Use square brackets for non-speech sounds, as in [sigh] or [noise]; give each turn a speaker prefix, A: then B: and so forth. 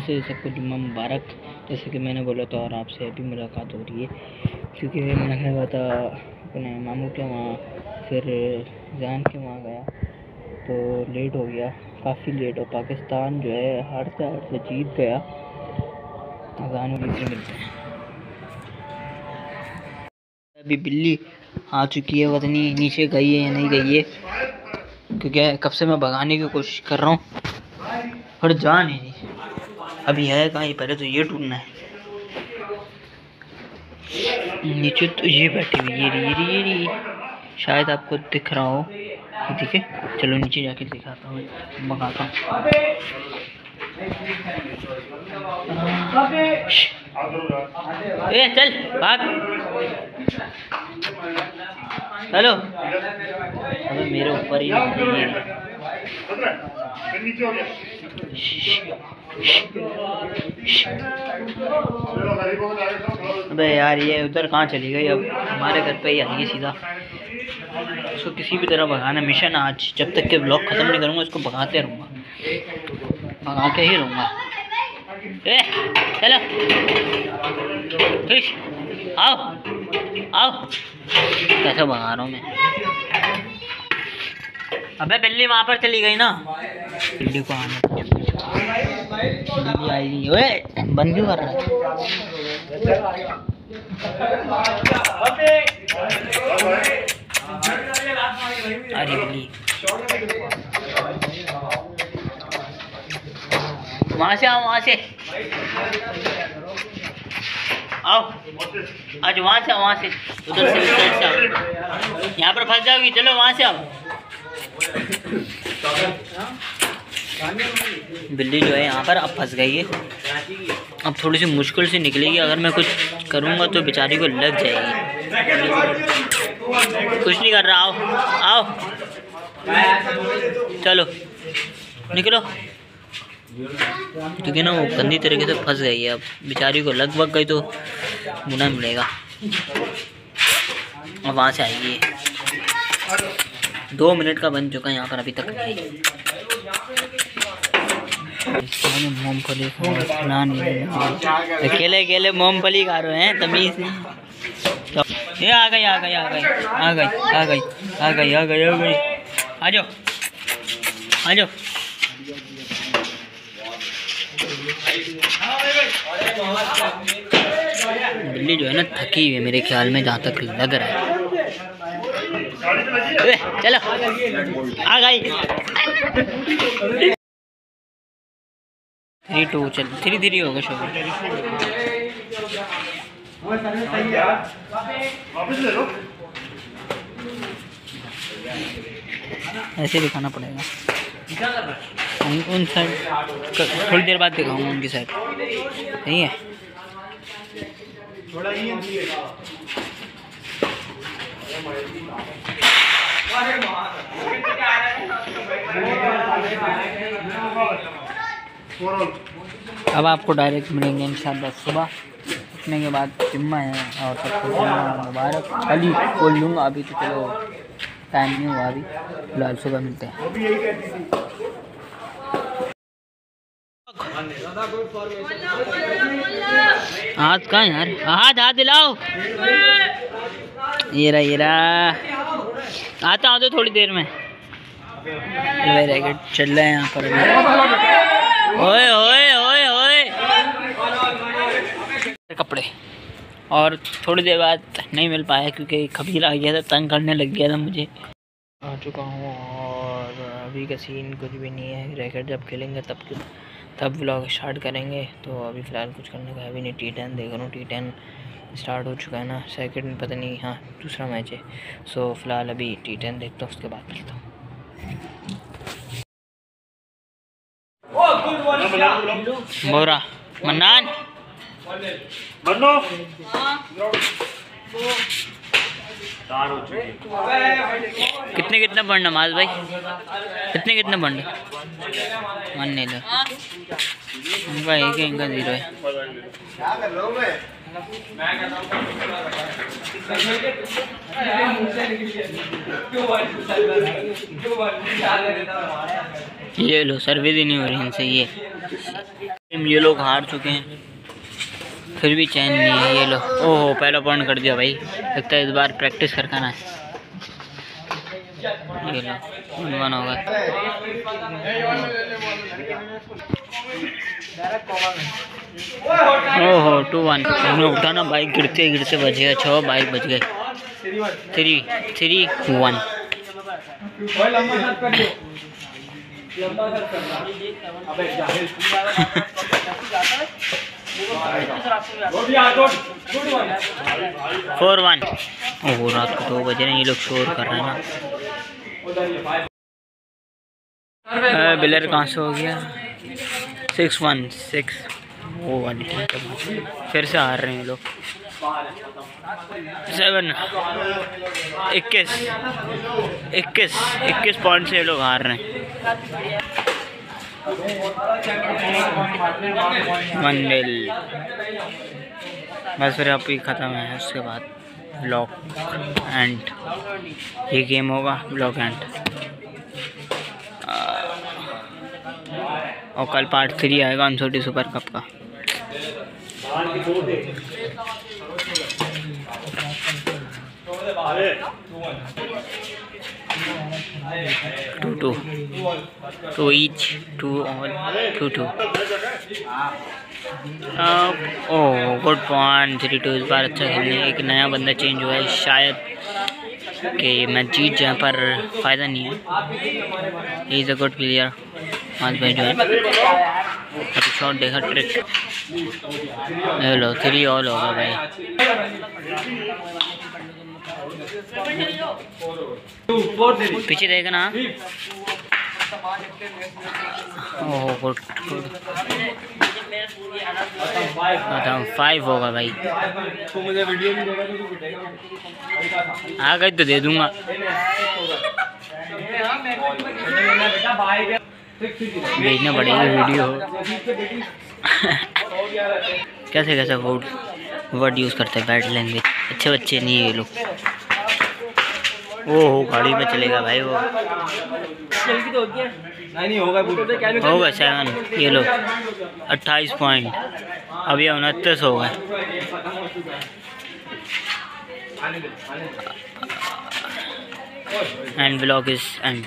A: वैसे सबको जुम्मा मुबारक, जैसे कि मैंने बोला था और आपसे अभी मुलाकात हो रही है। क्योंकि मैं गया हुआ था, अपने मामू के वहाँ, फिर जान के वहाँ गया। तो लेट हो गया, काफ़ी लेट हो। पाकिस्तान जो है, हर से हर से जीत गया। अजान से मिलते हैं। अभी बिल्ली आ चुकी है वतनी नीचे गई है या नहीं गई है। क्योंकि कब से मैं भगाने की कोशिश कर रहा हूँ। पर जा नहीं। अभी है कहाँ ये पहले तो ये ढूंढना है। नीचे तो ये बैठी हुई ये रही ये रही ये रही। शायद आपको दिख रहा हो। ठीक है चलो नीचे जाके दिखाता हूँ मंगाता हूँ। ए चल भाग। हेलो। अबे मेरे ऊपर ही है। अबे यार, ये उधर कहाँ चली गई? अब हमारे घर पे ही आएगी सीधा। इसको किसी भी तरह भगाना मिशन आज, जब तक के ब्लॉग ख़त्म नहीं करूँगा, इसको भगाते रहूँगा। भगा के ही रहूँगा। चलो। आओ आओ। कैसे भगा रहा हूँ मैं? अबे बिल्ली वहाँ पर चली गई ना। बिल्ली को आने दो। बिल्ली आई नहीं ओए बंद क्यों कर रहा है अरे से आओ वहाँ से आओ आज वहाँ से से उधर से यहाँ पर फंस जाओगी चलो वहाँ से आओ बिल्ली जो है यहाँ पर अब फंस गई है। अब थोड़ी सी मुश्किल से निकलेगी, अगर मैं कुछ करूँगा तो बेचारी को लग जाएगी। कुछ नहीं कर रहा, आओ आओ। चलो, निकलो। क्योंकि ना वो गंदी तरीके से फंस गई है, अब बेचारी को लग भग गई तो गुना मिलेगा। और वहाँ से आएगी। दो मिनट का बन चुका है यहाँ पर अभी तक। मूंगफली नहीं अकेले अकेले मूंगफली खा रहे हैं, तमीज ये आ गई आ गई आ गई आ गई आ गई आ गई आ गई आ गई। आ जाओ आ जाओ। बिल्ली जो है ना, थकी हुई है मेरे ख्याल में, जहाँ तक लग रहा है। चलो। आ गई। थ्री टू, चल। थ्री थ्री होगा शो ऐसे दिखाना पड़ेगा। उन साइड थोड़ी देर बाद दिखाऊँगा उनकी साइड। नहीं है? अब आपको डायरेक्ट मिलेंगे इंशाल्लाह सुबह। उठने के बाद जुम्मा है और सबको जुम्मा मुबारक। कल ही बोल लूँगा, अभी तो चलो टाइम नहीं हुआ अभी। फ़िलहाल सुबह मिलते हैं। हाथ कहाँ यार? हाथ हाथ दिलाओ। ये रहा ये रहा। आता हूँ तो थोड़ी देर में। चल रहा है यहाँ पर ओए ओए ओए ओए। कपड़े। और थोड़ी देर बाद नहीं मिल पाया क्योंकि खबीर आ गया था, तंग करने लग गया था मुझे। आ चुका हूँ और अभी का सीन कुछ भी नहीं है। रैकेट जब खेलेंगे तब तब व्लॉग स्टार्ट करेंगे। तो अभी फ़िलहाल कुछ करने का है भी नहीं। टी टेन देख रहा हूँ। टी टेन स्टार्ट हो चुका है ना। सेकंड पता नहीं हाँ दूसरा मैच है। सो फ़िलहाल अभी टी टेन देखता हूँ, उसके बाद मिलता हूँ। बोरा मन्नान कितने कितने पढ़ नमाज़ भाई? कितने कितने पढ़ वन नहीं लो इनका एक है इनका ज़ीरो है। ये लो सर्विस ही नहीं हो रही इनसे ये। ये लोग हार चुके हैं। फिर भी चैन नहीं है ये लोग। ओहो, पहला पॉइंट कर दिया भाई। लगता है इस बार प्रैक्टिस कर करना है। ये लो वन होगा ओहो टू वन हमने उठाना बाइक गिरते गिरते बच गया। छः बाइक बच गए। Three three one four one. Oh, रात को दो बज रहे हैं ये लोग शोर कर रहे हैं बिलर कहाँ से हो गया? Six one, six. वो वाली फिर से हार रहे हैं लोग। सेवन। इक्कीस। इक्कीस। इक्कीस पॉइंट से लोग हार रहे हैं। मिल बस फिर आप ही ख़त्म है, उसके बाद ब्लॉक एंड ये गेम होगा ब्लॉक एंड और कल पार्ट थ्री आएगा अनसोटी सुपर कप का। Two two two each two all two two oh good point three two इस बार अच्छा खेलने एक नया बंदा चेंज हुआ है। शायद कि मैं जीत जाए पर फ़ायदा नहीं है। इज़ अ गुड प्लेयर आज भाई जो है। शॉट देखा ट्रिक लो थ्री ऑल होगा भाई। पीछे गुड गुड। फाइव होगा भाई। आ गई तो दे दूँगा। भेजना पड़ेगा वीडियो। [laughs] कैसे कैसे वर्ड वर्ड यूज़ करते हैं बैड लैंग्वेज अच्छे बच्चे नहीं है ये लोग। वो हो गाड़ी में चलेगा भाई वो। होगा सेवन ये लो अट्ठाईस पॉइंट अभी उनतीस हो गए। And block is and